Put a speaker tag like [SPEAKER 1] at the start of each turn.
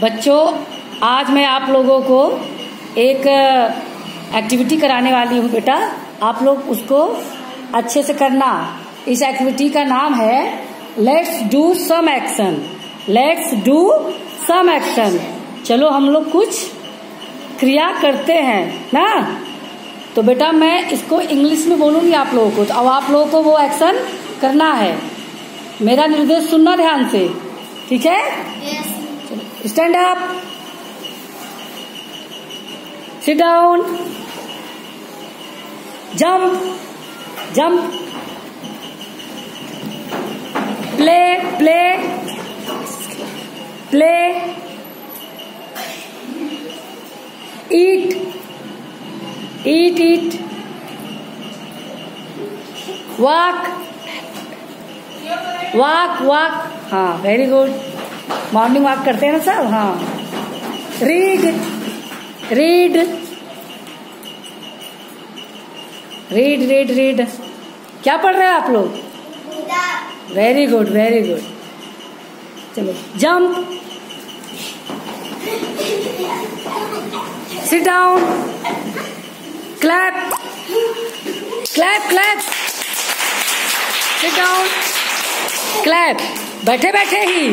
[SPEAKER 1] बच्चों, आज मैं आप लोगों को एक एक्टिविटी कराने वाली हूँ बेटा। आप लोग उसको अच्छे से करना। इस एक्टिविटी का नाम है let's do some action let's do some action चलो, हम लोग कुछ क्रिया करते हैं, ना? तो बेटा, मैं इसको इंग्लिश में बोलूँगी आप लोगों को। तो अब आप लोगों को वो एक्शन करना है। मेरा निर्देश सुनना ध्यान से। ठीक है? Stand up sit down jump jump play play play eat eat eat walk walk walk हाँ वेरी गुड मॉर्निंग वॉक करते हैं ना सब? हाँ। Read read read read read क्या पढ़ रहे हो आप लोग? वेरी गुड वेरी गुड चलो jump sit down clap clap clap sit down clap बैठे बैठे ही.